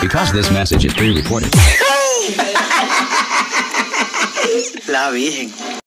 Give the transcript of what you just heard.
Because this message is pre-recorded. La Virgen.